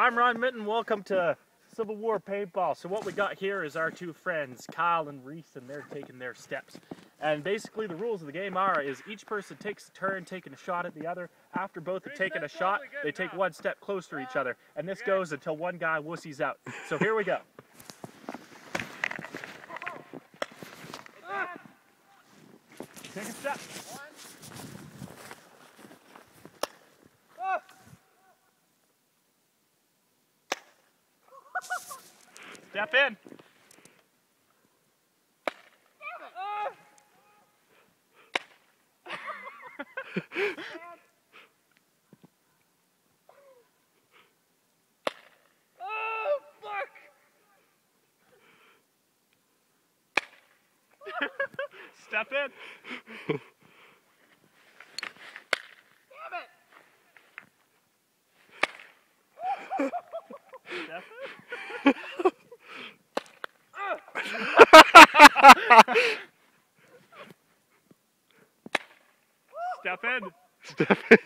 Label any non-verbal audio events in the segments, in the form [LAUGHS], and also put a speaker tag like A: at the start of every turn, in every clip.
A: I'm Ron Mitten. Welcome to Civil War Paintball. So what we got here is our two friends, Kyle and Reese, and they're taking their steps. And basically the rules of the game are is each person takes a turn taking a shot at the other. After both have taken a shot, they take one step closer to each other. And this goes until one guy wussies out. So here we go. [LAUGHS] Take a step. Step in.
B: Oh, fuck!
A: Step in.
B: Damn it!
A: Step Step in.
C: Step in.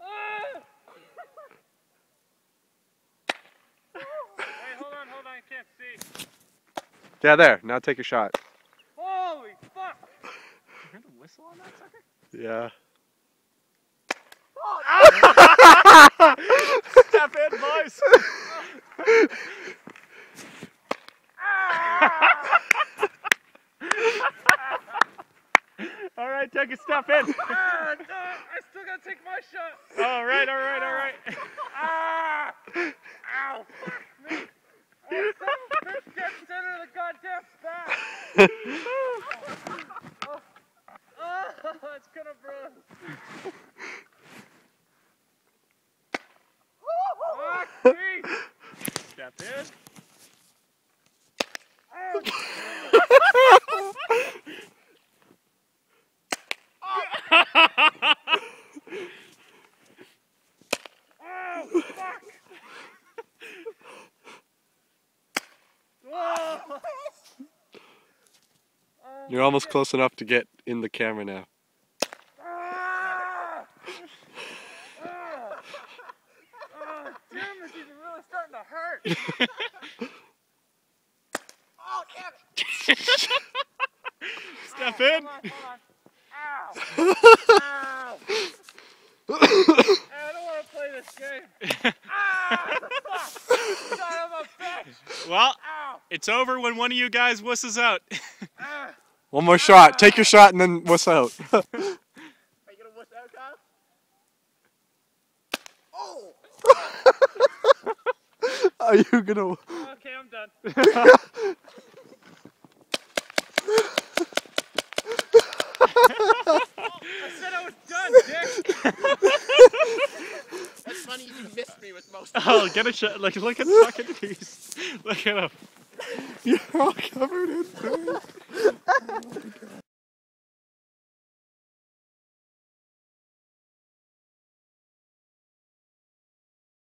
B: Ah! hey, hold on, hold on, I can't see.
C: Yeah, there. Now take a shot.
B: Holy fuck!
A: Hear the whistle on that sucker?
C: Yeah. [LAUGHS]
A: Step in, boys. all right, take a step in. [LAUGHS]
B: Ah, no, I still gotta take my shot.
A: All right, all right, all right.
B: Ah! Ow! Fuck me! Oh, [LAUGHS] a bitch, get center of the goddamn spot! oh, [LAUGHS] oh, it's gonna bruise. Fuck me!
A: Step in.
B: Oh, fuck! Oh.
C: You're almost close enough to get in the camera now.
B: Ah! Ah! Ah, damn, this is really starting to hurt. [LAUGHS] oh, damn it! [LAUGHS]
A: Step in.
B: Hold on, hold on. Ow! [LAUGHS] Ow! I don't want to play this game. Ah! Fuck! Son of a bitch!
A: Well,
B: Ow!
A: it's over when one of you guys wusses out.
B: Ah!
C: One more shot. Take your shot and then wuss out. [LAUGHS]
B: Are you gonna wuss out, Kyle? Oh! [LAUGHS]
C: Are you gonna?
B: Okay, I'm done. [LAUGHS] I said I was done, Dick.
D: That's funny you missed me with most
A: oh, get a shot. Like, look at the fucking piece. Look at him.
C: You're all covered in dirt. [LAUGHS] oh my God.